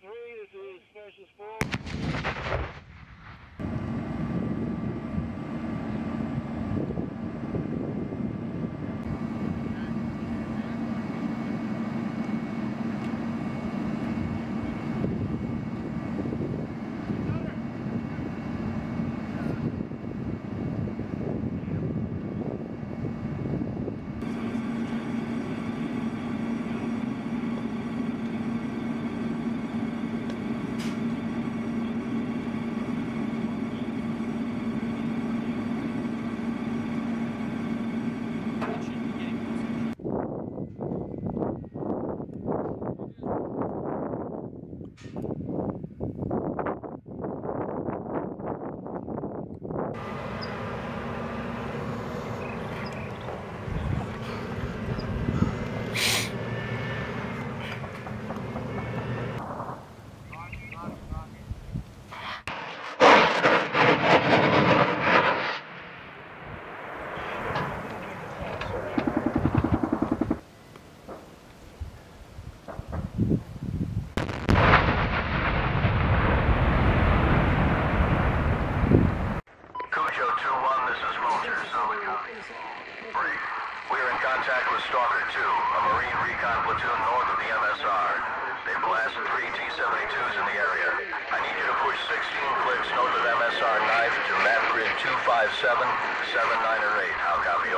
Three, this is Special Sports. County. We're in contact with Stalker 2, a Marine recon platoon north of the MSR. They blasted three T-72s in the area. I need you to push 16 clicks north of MSR 9 to map grid 257-798. or 8. I'll copy